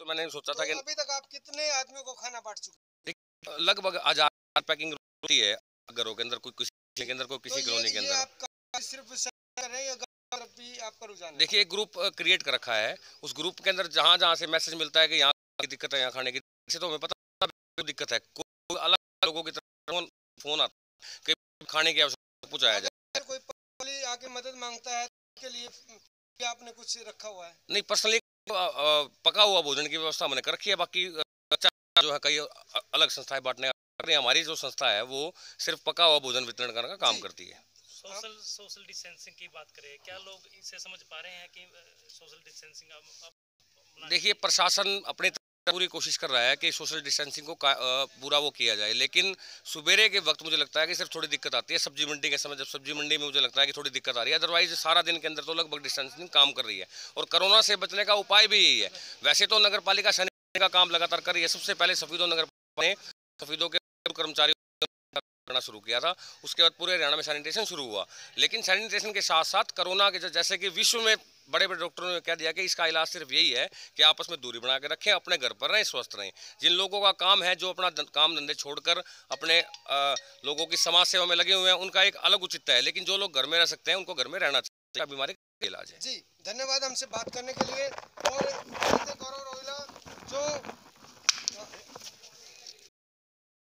तो मैंने सोचा तो था कि अभी तक आप कितने आदमियों को खाना बांट चुके लगभग हज़ार पैकिंग होती है घरों के अंदर कोई किसी के अंदर कोई किसी तो कॉलोनी के अंदर। सिर्फ़? देखिए एक ग्रुप क्रिएट कर रखा है। उस ग्रुप के अंदर जहाँ जहाँ से मैसेज मिलता है कि यहाँ की दिक्कत है यहाँ खाने की से तो हमें पता है दिक्कत है। कोई अलग लोगों की तरफ़ फ़ोन आता है कि खाने की आवश्यकता पहुँचाया जाए। कोई आके मदद माँगता है तो उसके लिए आपने कुछ रखा हुआ है? नहीं पर्सनली पका हुआ भोजन की व्यवस्था हमने कर रखी है। बाकी जो है कई अलग संस्थाएँ बांटने हमारी जो संस्था है वो सिर्फ़ पका हुआ भोजन वितरण करने का काम करती है। सोशल सोशल डिस्टेंसिंग की बात करें क्या लोग इसे समझ पा रहे हैं कि सोशल डिस्टेंसिंग देखिए प्रशासन अपनी पूरी कोशिश कर रहा है कि सोशल डिस्टेंसिंग को पूरा वो किया जाए, लेकिन सुबेरे के वक्त मुझे लगता है कि सिर्फ़ थोड़ी दिक्कत आती है सब्ज़ी मंडी के समय, जब सब्ज़ी मंडी में मुझे लगता है कि थोड़ी दिक्कत आ रही है अदरवाइज़ सारा दिन के अंदर तो लगभग डिस्टेंसिंग काम कर रही है, और कोरोना से बचने का उपाय भी यही है। वैसे तो नगर पालिका सैनिटाइजिंग का काम लगातार कर रही है, सबसे पहले सफीदों नगर ने सफीदों के कर्मचारी करना शुरू किया था, उसके बाद पूरे हरियाणा में सैनिटेशन शुरू हुआ, लेकिन सैनिटेशन के साथ साथ कोरोना के जैसे कि विश्व में बड़े बड़े डॉक्टरों ने कह दिया कि इसका इलाज सिर्फ़ यही है कि आपस में दूरी बना के रखें अपने घर पर रहें स्वस्थ रहें। जिन लोगों का काम है जो अपना काम धंधे छोड़कर अपने आ, लोगों की समाज सेवा में लगे हुए हैं उनका एक अलग उचित है। लेकिन जो लोग घर में रह सकते हैं उनको घर में रहना चाहिए बीमारी का इलाज है। जी धन्यवाद हमसे बात करने के लिए।